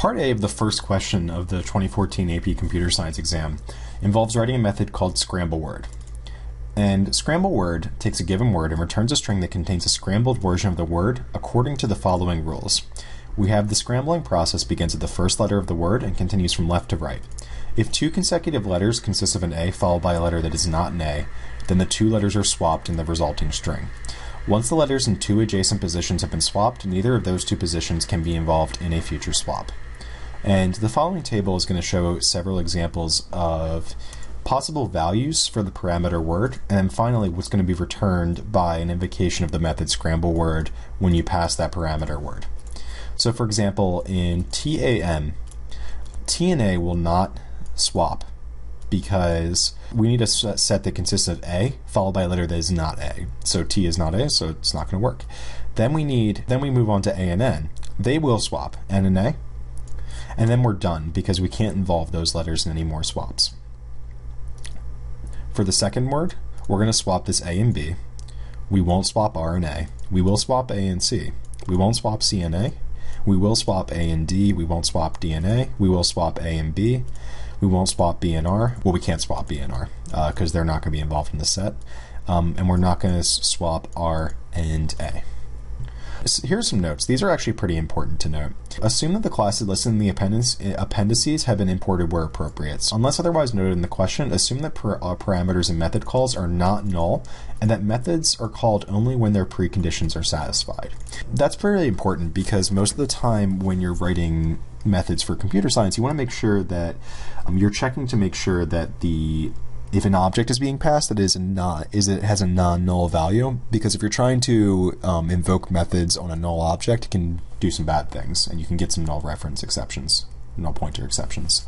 Part A of the first question of the 2014 AP Computer Science exam involves writing a method called scramble word. And scramble word takes a given word and returns a string that contains a scrambled version of the word according to the following rules. We have the scrambling process begins at the first letter of the word and continues from left to right. If two consecutive letters consist of an A followed by a letter that is not an A, then the two letters are swapped in the resulting string. Once the letters in two adjacent positions have been swapped, neither of those two positions can be involved in a future swap. And the following table is going to show several examples of possible values for the parameter word, and finally what's going to be returned by an invocation of the method scramble word when you pass that parameter word. So for example, in TAN, T and A will not swap because we need a set that consists of A followed by a letter that is not A. So T is not A, so it's not going to work. Then we need, then we move on to A and N. They will swap N and A, and then we're done because we can't involve those letters in any more swaps. For the second word, we're going to swap this A and B. We won't swap R and A. We will swap A and C. We won't swap C and A. We will swap A and D. We won't swap D and A. We will swap A and B. We won't swap B and R. Well, we can't swap B and R because uh, they're not going to be involved in the set. Um, and we're not going to swap R and A. Here's some notes. These are actually pretty important to note. Assume that the classes listed in the appendices have been imported where appropriate. Unless otherwise noted in the question, assume that uh, parameters and method calls are not null and that methods are called only when their preconditions are satisfied. That's very important because most of the time when you're writing methods for computer science, you want to make sure that um, you're checking to make sure that the if an object is being passed that is not is it has a non-null value because if you're trying to um, invoke methods on a null object it can do some bad things and you can get some null reference exceptions null pointer exceptions.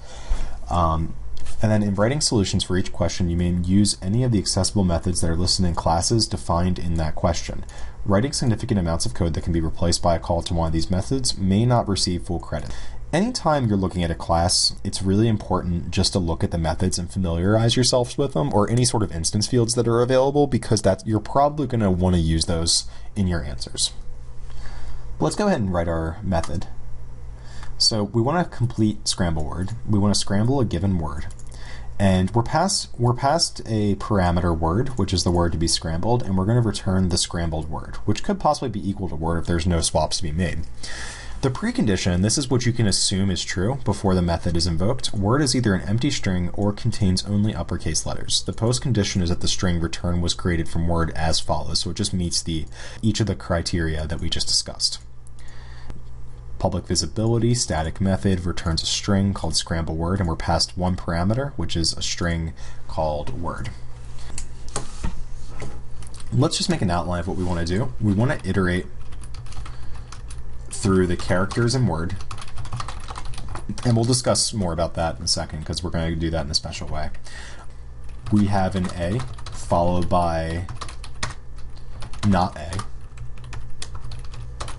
Um, and then in writing solutions for each question you may use any of the accessible methods that are listed in classes defined in that question. Writing significant amounts of code that can be replaced by a call to one of these methods may not receive full credit anytime you're looking at a class, it's really important just to look at the methods and familiarize yourselves with them or any sort of instance fields that are available because you're probably going to want to use those in your answers. let's go ahead and write our method. So we want to complete scramble word. We want to scramble a given word. And we're past we're past a parameter word, which is the word to be scrambled, and we're going to return the scrambled word, which could possibly be equal to word if there's no swaps to be made. The precondition, this is what you can assume is true before the method is invoked. Word is either an empty string or contains only uppercase letters. The postcondition is that the string return was created from word as follows, so it just meets the each of the criteria that we just discussed. Public visibility, static method returns a string called scramble word, and we're passed one parameter, which is a string called word. Let's just make an outline of what we want to do. We want to iterate through the characters in Word. And we'll discuss more about that in a second because we're going to do that in a special way. We have an A followed by not A.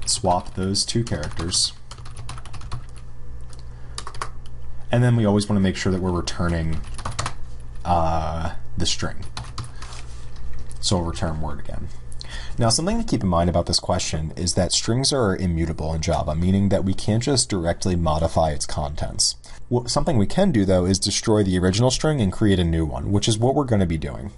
Swap those two characters. And then we always want to make sure that we're returning uh, the string. So we'll return word again. Now, something to keep in mind about this question is that strings are immutable in Java, meaning that we can't just directly modify its contents. Something we can do, though, is destroy the original string and create a new one, which is what we're going to be doing.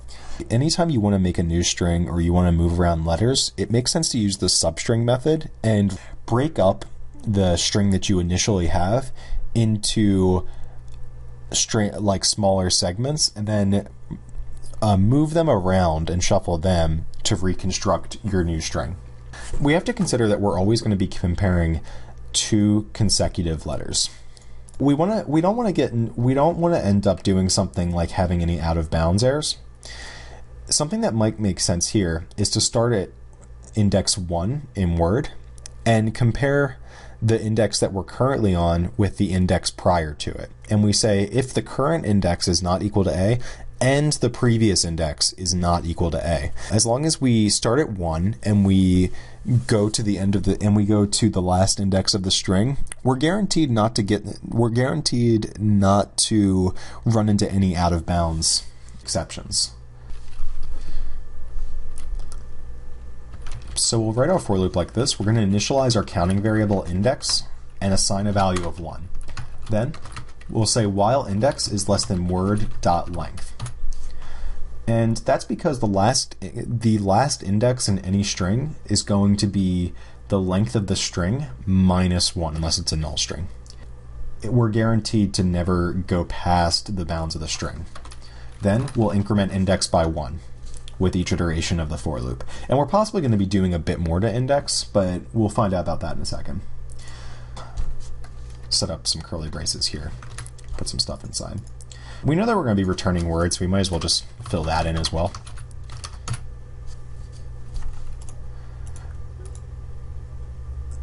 Anytime you want to make a new string or you want to move around letters, it makes sense to use the substring method and break up the string that you initially have into string like smaller segments and then uh, move them around and shuffle them to reconstruct your new string. We have to consider that we're always going to be comparing two consecutive letters. We want to we don't want to get we don't want to end up doing something like having any out of bounds errors. Something that might make sense here is to start at index 1 in Word and compare the index that we're currently on with the index prior to it. And we say if the current index is not equal to A and the previous index is not equal to A. As long as we start at 1 and we go to the end of the and we go to the last index of the string, we're guaranteed not to get we're guaranteed not to run into any out of bounds exceptions. So we'll write our for loop like this. We're going to initialize our counting variable index and assign a value of 1. Then we'll say while index is less than word dot length. And that's because the last the last index in any string is going to be the length of the string minus 1 unless it's a null string. We're guaranteed to never go past the bounds of the string. Then we'll increment index by 1 with each iteration of the for loop. And we're possibly going to be doing a bit more to index, but we'll find out about that in a second. Set up some curly braces here, put some stuff inside. We know that we're going to be returning words, so we might as well just fill that in as well.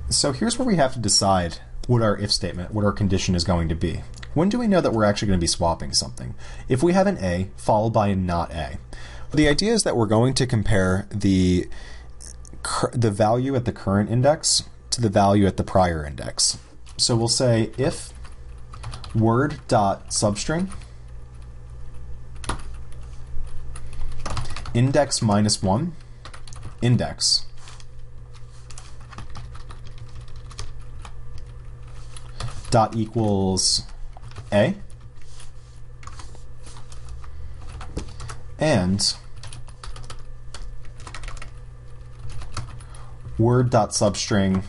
So here's where we have to decide what our if statement, what our condition is going to be. When do we know that we're actually going to be swapping something? If we have an A followed by a not A, the idea is that we're going to compare the the value at the current index to the value at the prior index. So we'll say if word dot substring index minus one. Index. Dot equals a. And word dot substring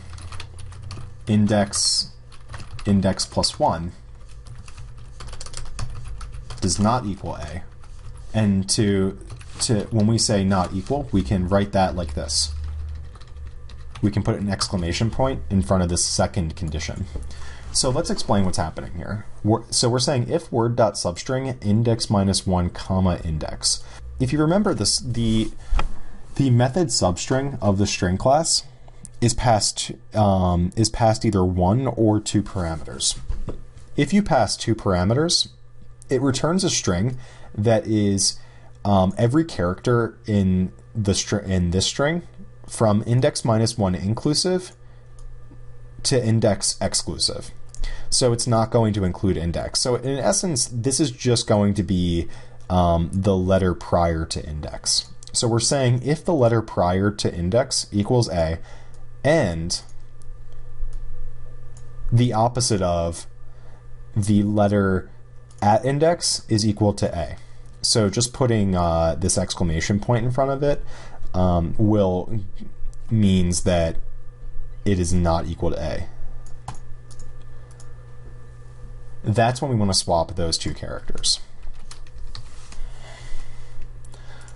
index index plus 1 does not equal a. And to to when we say not equal we can write that like this we can put an exclamation point in front of this second condition so let's explain what's happening here. We're, so we're saying if word.substring index minus one comma index. If you remember this, the the method substring of the string class is passed um, is passed either one or two parameters. If you pass two parameters, it returns a string that is um, every character in the string in this string from index minus one inclusive to index exclusive so it's not going to include index. So in essence, this is just going to be um, the letter prior to index. So we're saying if the letter prior to index equals a, and the opposite of the letter at index is equal to a. So just putting uh, this exclamation point in front of it um, will means that it is not equal to a. that's when we want to swap those two characters.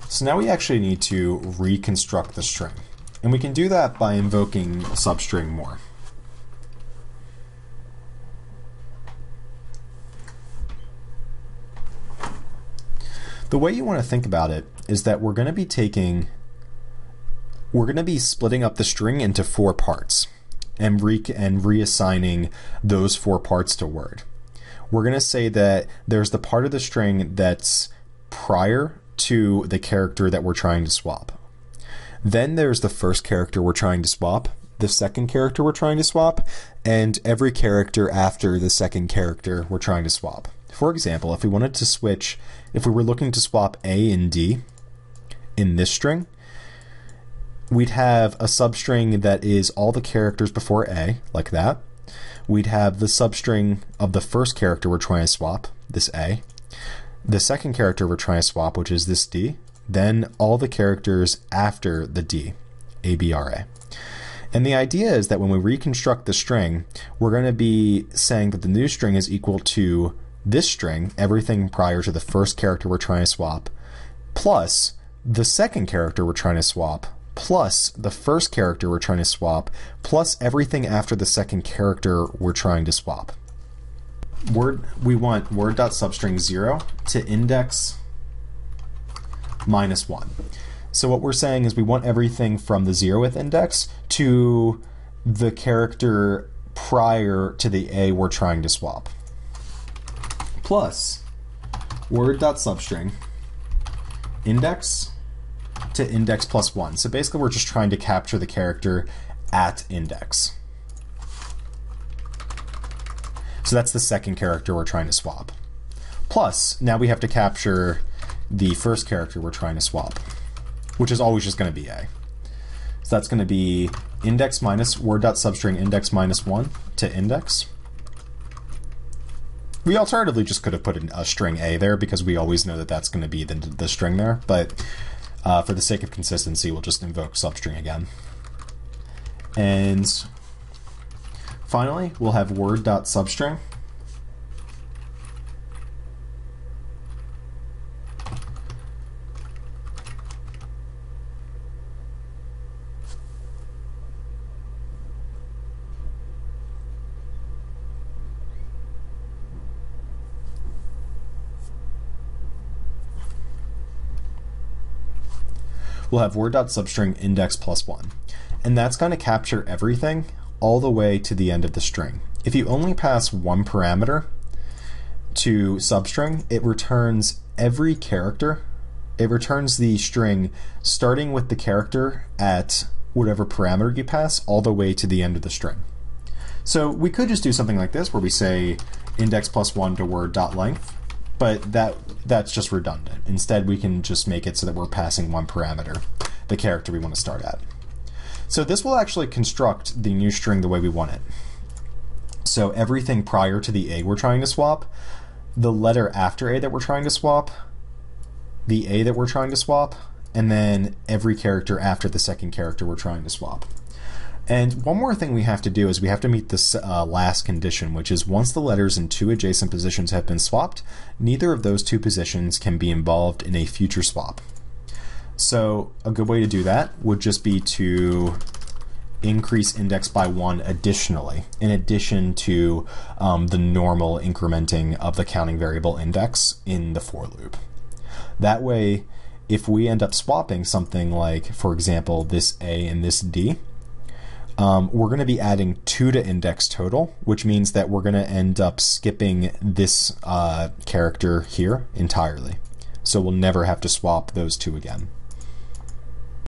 So now we actually need to reconstruct the string. And we can do that by invoking substring more. The way you want to think about it is that we're going to be taking, we're going to be splitting up the string into four parts and, re and reassigning those four parts to word we're going to say that there's the part of the string that's prior to the character that we're trying to swap. Then there's the first character we're trying to swap, the second character we're trying to swap, and every character after the second character we're trying to swap. For example, if we wanted to switch, if we were looking to swap A and D in this string, we'd have a substring that is all the characters before A, like that. We'd have the substring of the first character we're trying to swap, this A, the second character we're trying to swap, which is this D, then all the characters after the D, A, B, R, A. And the idea is that when we reconstruct the string, we're going to be saying that the new string is equal to this string, everything prior to the first character we're trying to swap, plus the second character we're trying to swap, plus the first character we're trying to swap, plus everything after the second character we're trying to swap. Word we want word.substring 0 to index minus 1. So what we're saying is we want everything from the 0th index to the character prior to the A we're trying to swap. Plus word.substring index to index plus one. So basically we're just trying to capture the character at index. So that's the second character we're trying to swap. Plus, now we have to capture the first character we're trying to swap, which is always just going to be A. So that's going to be index minus word substring index minus one to index. We alternatively just could have put a string a there because we always know that that's going to be the, the string there, but uh, for the sake of consistency, we'll just invoke substring again. And finally, we'll have word we'll have word.substring index plus one. And that's going to capture everything all the way to the end of the string. If you only pass one parameter to substring, it returns every character. It returns the string starting with the character at whatever parameter you pass all the way to the end of the string. So we could just do something like this where we say index plus one to word dot length but that that's just redundant. Instead, we can just make it so that we're passing one parameter, the character we want to start at. So this will actually construct the new string the way we want it. So everything prior to the A we're trying to swap, the letter after A that we're trying to swap, the A that we're trying to swap, and then every character after the second character we're trying to swap. And one more thing we have to do is we have to meet this uh, last condition, which is once the letters in two adjacent positions have been swapped, neither of those two positions can be involved in a future swap. So a good way to do that would just be to increase index by one additionally, in addition to um, the normal incrementing of the counting variable index in the for loop. That way, if we end up swapping something like, for example, this A and this D, um, we're going to be adding two to index total, which means that we're going to end up skipping this uh, character here entirely. So we'll never have to swap those two again.